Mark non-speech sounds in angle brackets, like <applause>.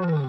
Oh. <laughs>